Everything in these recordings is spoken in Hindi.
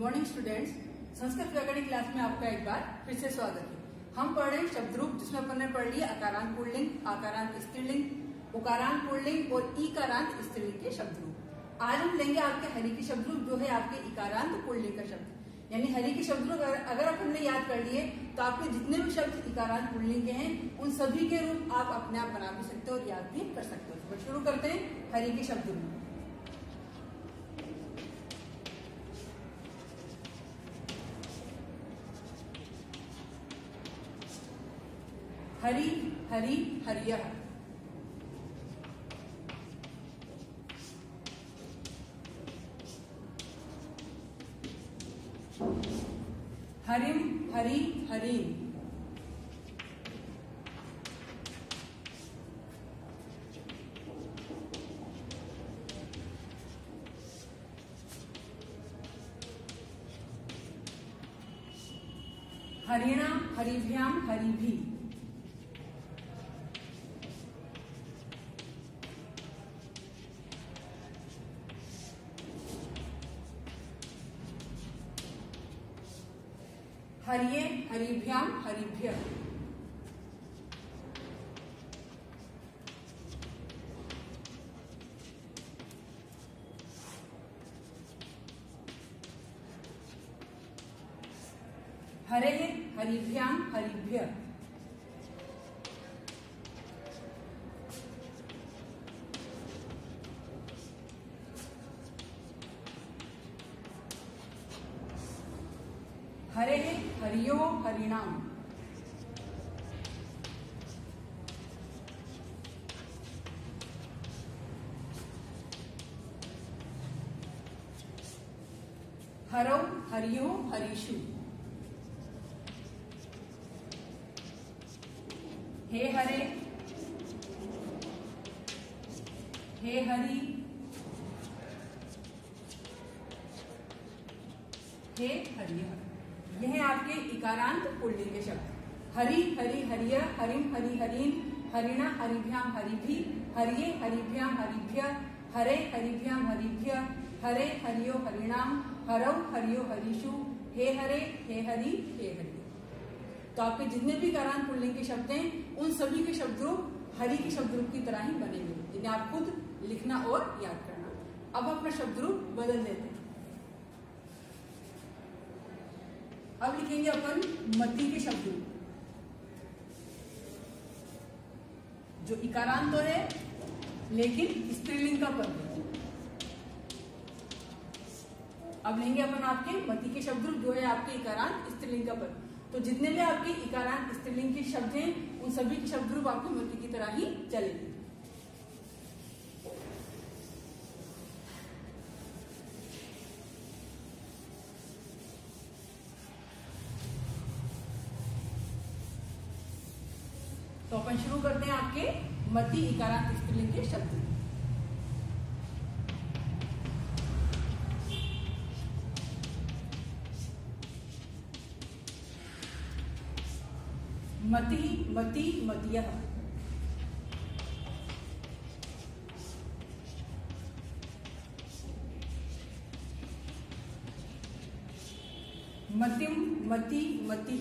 मॉर्निंग स्टूडेंट्स संस्कृत व्याकरण क्लास में आपका एक बार फिर से स्वागत है। हम पढ़ रहे हैं शब्द रूप जिसमें अपन ने पढ़ लिया अकारांत पुल्लिंग, आकारांत स्त्रीलिंग, उकारांत पुल्लिंग और ईकारांत स्त्रीलिंग के शब्द रूप आज हम लेंगे आपके हरि के शब्द रूप जो है आपके इकारांत पुल्लिंग का शब्द। यानी हरि के शब्द रूप अगर अपन ने याद कर लिए तो आपके जितने भी शब्द इकारांत पुल्लिंग के हैं, उन सभी के रूप आप अपने आप बना भी सकते हो और याद भी कर सकते हो। तो शुरू करते हैं हरि के शब्द रूप हरि हरि हरिय। हरिम हरि हरि। हरिणा हरिभ्याम हरिभी। हरिये हरिभ्याम हरिभ्य। हरे हरिभ्याम हरिभ्य। हरे हरियो हरिणाम। हरौ हरियो हरिषु हे हरे। हे हरि। हे हरिया यह आपके इकारांत पुल्लिंग के शब्द हरि हरि, हरिय हरिम हरि हरिन हरिणा हरिभ्याम हरिभि, हरिये हरिभ्याम हरिभ्य, हरे हरिभ्याम हरिभ्य, हरे, हरियो हरिणाम हरौ, हरियो हरिषु हे हरे, हे हरि हे हरि। तो आपके जितने भी कारांत पुल्लिंग के शब्द हैं, उन सभी के शब्द रूप हरि के शब्द रूप की तरह ही बनेंगे। जिन्हें आप खुद लिखना और याद करना। अब अपना शब्द रूप बदल देते हैं। अब लिखेंगे अपन मती के शब्द। जो इकारांत तो है, लेकिन स्त्रीलिंग का पद अब लेंगे अपन आपके मती के शब्द रूप जो है आपके इकारांत, स्त्रीलिंग का पद। तो जितने भी आपके इकारांत, स्त्रीलिंग के शब्द हैं, उन सभी के शब्द रूप आपके मती की तरह ही चलेंगे। अपन शुरू करते हैं आपके मध्य इकारांत स्त्रीलिंग के शब्द। मति मति, मतिय। मतिम, मति मति।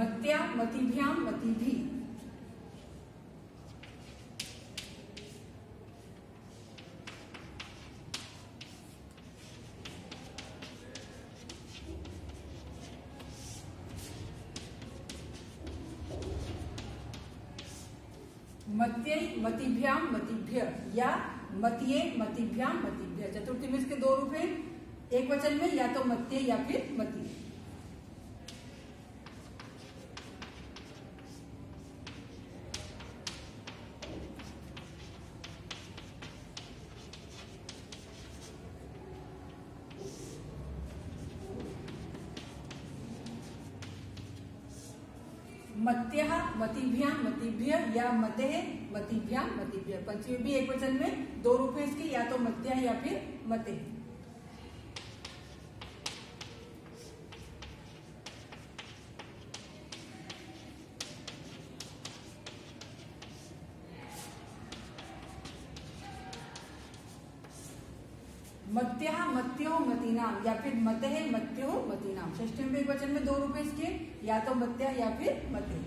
मत्या मतिभ्याम मतिभी। मत्य मतिभ्याम मतिभ्य। या मतिये मतिभ्याम मतिभ्य। चतुर्थी में इसके दो रूप हैं। एक वचन में या तो मत्य या फिर मती मत्य, मतिभ्या, मतिभ्य, या मते, मतिभ्या, मतिभ्य। पंचमी भी एक वचन में दो रूप है इसके, या तो मत्या या फिर मते। मत्या मत्यो मतीनाम या फिर मतः मत्यो मतीनाम षष्ठी में वचन में दो रूप इसके, या तो मत्या या फिर मते।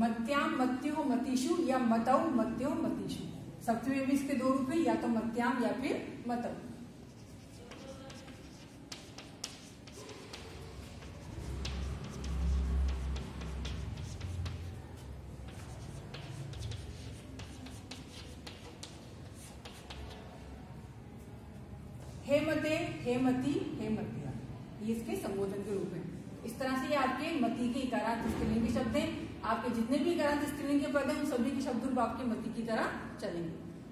मत्याम मत्यो मतीशु या मतौ मत्यो मतीशु सप्तमी में इसके दो रूप है या तो मत्याम या फिर मतौ। हेमते, हेमती, हेमतिया। ये इसके संबोधन के रूप है। इस तरह से ये आपके मती के इकारांत स्त्रीलिंग के शब्द हैं। आपके जितने भी इकारांत स्त्रीलिंग के पद हैं, उन सभी के शब्द रूप आपके मती की तरह चलेंगे।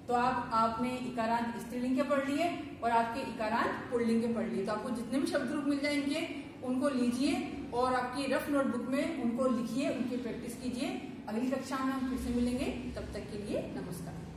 तो आप, आपने इकारांत स्त्रीलिंग के पढ़ लिए और आपके इकारांत पुल्लिंग के पढ़ लिए। तो आपको जितने भी शब्द रूप मिल जाएँगे, उनको लीजिए और आपकी रफ नोटबुक में उनको लिखिए, उनकी प्रैक्टिस कीजिए। अगली कक्षा में हम फिर से मिलेंगे। तब तक के लिए नमस्कार।